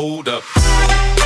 Hold up.